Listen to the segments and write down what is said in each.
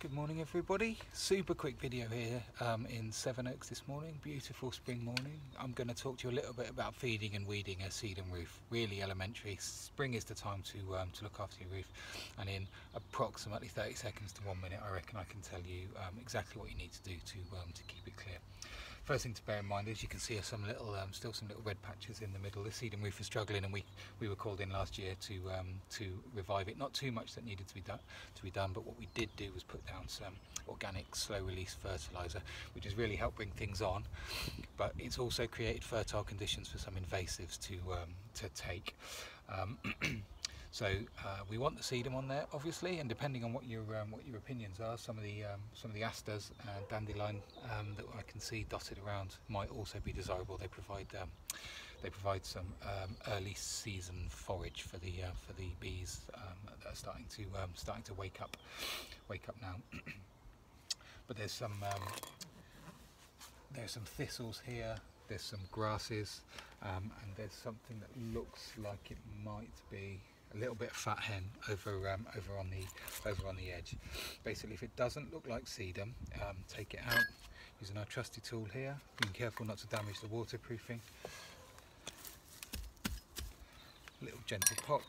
Good morning everybody. Super quick video here um, in Oaks this morning. Beautiful spring morning. I'm going to talk to you a little bit about feeding and weeding a sedum roof. Really elementary. Spring is the time to um, to look after your roof and in approximately 30 seconds to one minute I reckon I can tell you um, exactly what you need to do to, um, to keep it clear. First thing to bear in mind is you can see some little, um, still some little red patches in the middle. The sedum roof is struggling, and we, we were called in last year to um, to revive it. Not too much that needed to be done to be done, but what we did do was put down some organic slow release fertilizer, which has really helped bring things on. But it's also created fertile conditions for some invasives to um, to take. Um, So uh, we want the sedum on there, obviously, and depending on what your um, what your opinions are, some of the um, some of the asters and dandelion um, that I can see dotted around might also be desirable. They provide um, they provide some um, early season forage for the uh, for the bees um, that are starting to starting to wake up wake up now. but there's some there's some thistles here. There's some grasses, and there's something that looks like it might be a little bit of fat hen over um, over on the over on the edge. Basically, if it doesn't look like sedum, um, take it out using our trusty tool here. Being careful not to damage the waterproofing. A little gentle pop,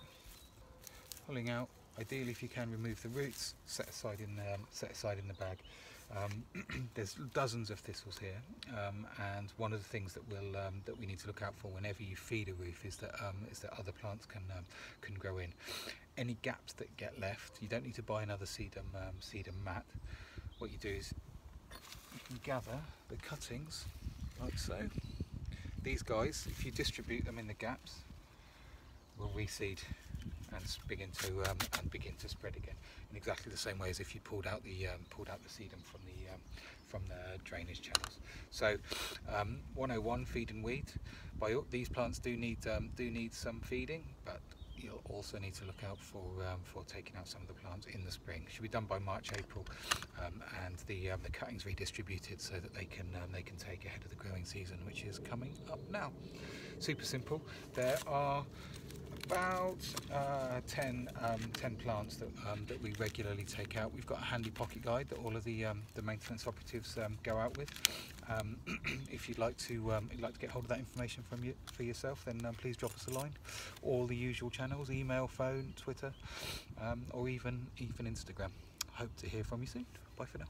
pulling out. Ideally, if you can remove the roots, set aside in the, um, set aside in the bag. Um, there's dozens of thistles here, um, and one of the things that will um, that we need to look out for whenever you feed a roof is that um, is that other plants can um, can grow in. Any gaps that get left, you don't need to buy another sedum um, sedum mat. What you do is you can gather the cuttings like so. These guys, if you distribute them in the gaps, will reseed and begin to um, and begin to spread again in exactly the same way as if you pulled out the um, pulled out the sedum from the um, from the drainage channels. So 101 um, feed and weed. By these plants do need um, do need some feeding, but you'll also need to look out for um, for taking out some of the plants in the spring. Should be done by March, April, and the the cuttings redistributed so that they can they can take ahead of the growing season, which is coming up now. Super simple. There are about uh, 10, um, 10 plants that, um, that we regularly take out. We've got a handy pocket guide that all of the, um, the maintenance operatives um, go out with. Um, if you'd like to um, you'd like to get hold of that information from you for yourself, then please drop us a line. All the usual channels: email, phone, Twitter, or even even Instagram. Hope to hear from you soon. Bye for now.